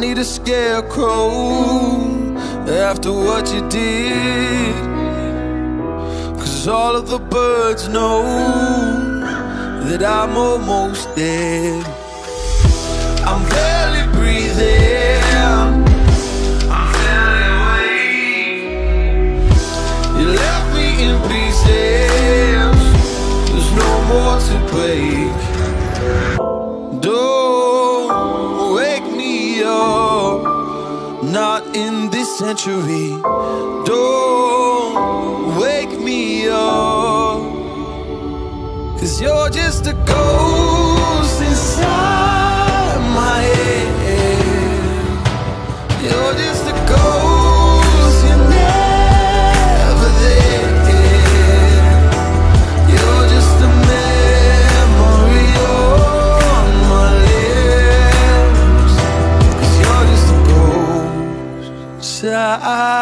need a scarecrow after what you did. Cause all of the birds know that I'm almost dead. I'm barely breathing. I'm barely awake. You left me in pieces. There's no more to break. In this century. Don't wake me up. Cause you're just a ghost inside head.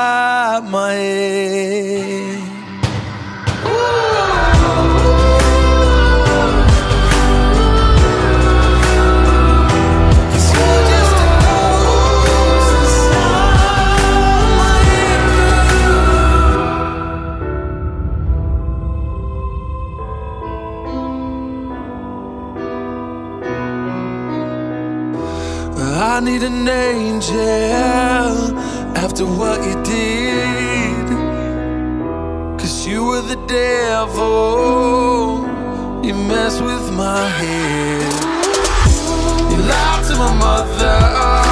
I need an angel after what you did. Cause you were the devil. You messed with my head. You lied to my mother.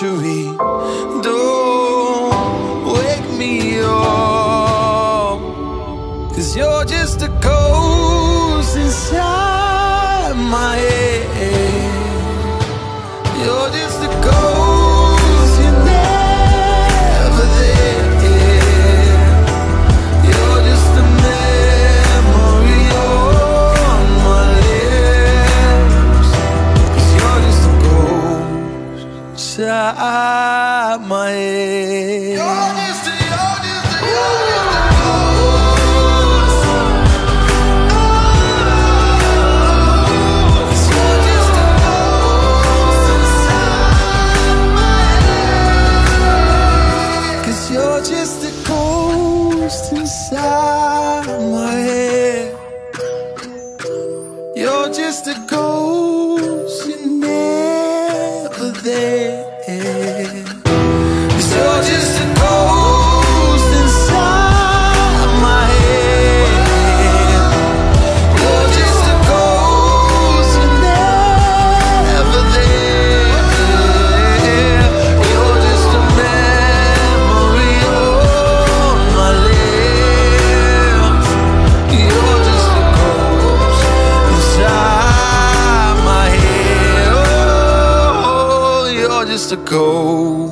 Century. Don't wake me up, cause you're just a ghost inside my head. Cause you're just a ghost inside my head. Cause you're just a ghost inside my head. You're just a ghost, Oh, you're